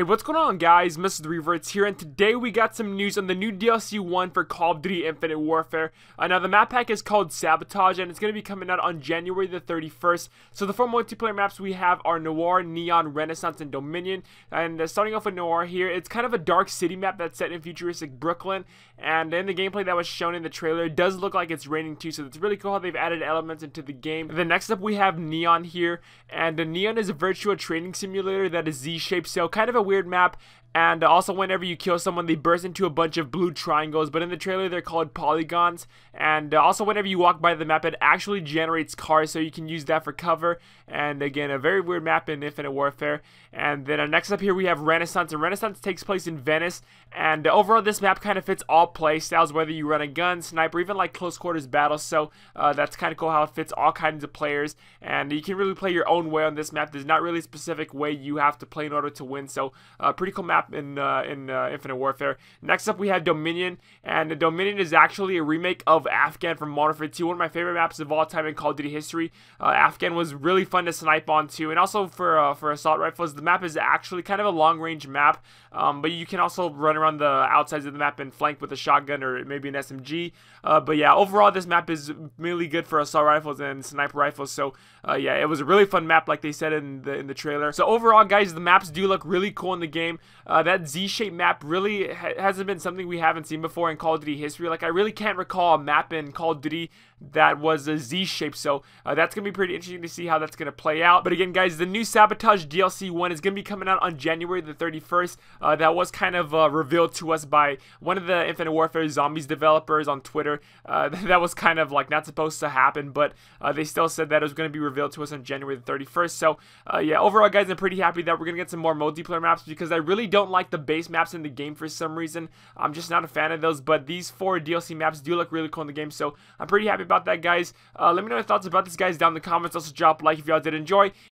Hey, what's going on guys? Mr. Revertz here, and today we got some news on the new DLC 1 for Call of Duty Infinite Warfare. Uh, now, the map pack is called Sabotage, and it's going to be coming out on January the 31st. So the four multiplayer maps we have are Noir, Neon, Renaissance, and Dominion. And uh, starting off with Noir here, it's kind of a dark city map that's set in futuristic Brooklyn. And in the gameplay that was shown in the trailer, it does look like it's raining too, so it's really cool how they've added elements into the game. The next up we have Neon here, and the Neon is a virtual training simulator that is Z-shaped, so kind of a weird map and also, whenever you kill someone, they burst into a bunch of blue triangles. But in the trailer, they're called polygons. And also, whenever you walk by the map, it actually generates cars, so you can use that for cover. And again, a very weird map in Infinite Warfare. And then uh, next up here, we have Renaissance. And Renaissance takes place in Venice. And overall, this map kind of fits all play styles, whether you run a gun, sniper, even like close quarters battles. So uh, that's kind of cool how it fits all kinds of players. And you can really play your own way on this map. There's not really a specific way you have to play in order to win. So, uh, pretty cool map map in uh, in uh, Infinite Warfare. Next up, we have Dominion, and Dominion is actually a remake of Afghan from Modern Warfare 2, one of my favorite maps of all time in Call of Duty history. Uh, Afghan was really fun to snipe on too, and also for uh, for assault rifles, the map is actually kind of a long range map, um, but you can also run around the outsides of the map and flank with a shotgun or maybe an SMG. Uh, but yeah, overall, this map is really good for assault rifles and sniper rifles. So uh, yeah, it was a really fun map, like they said in the in the trailer. So overall, guys, the maps do look really cool in the game. Uh, that Z-shaped map really ha hasn't been something we haven't seen before in Call of Duty history. Like, I really can't recall a map in Call of Duty that was a Z shape. So uh, that's going to be pretty interesting to see how that's going to play out. But again, guys, the new Sabotage DLC 1 is going to be coming out on January the 31st. Uh, that was kind of uh, revealed to us by one of the Infinite Warfare Zombies developers on Twitter. Uh, that was kind of like not supposed to happen, but uh, they still said that it was going to be revealed to us on January the 31st. So uh, yeah, overall, guys, I'm pretty happy that we're going to get some more multiplayer maps because I really don't like the base maps in the game for some reason. I'm just not a fan of those, but these four DLC maps do look really cool in the game, so I'm pretty happy about that, guys. Uh, let me know your thoughts about this, guys, down in the comments. Also, drop a like if y'all did enjoy.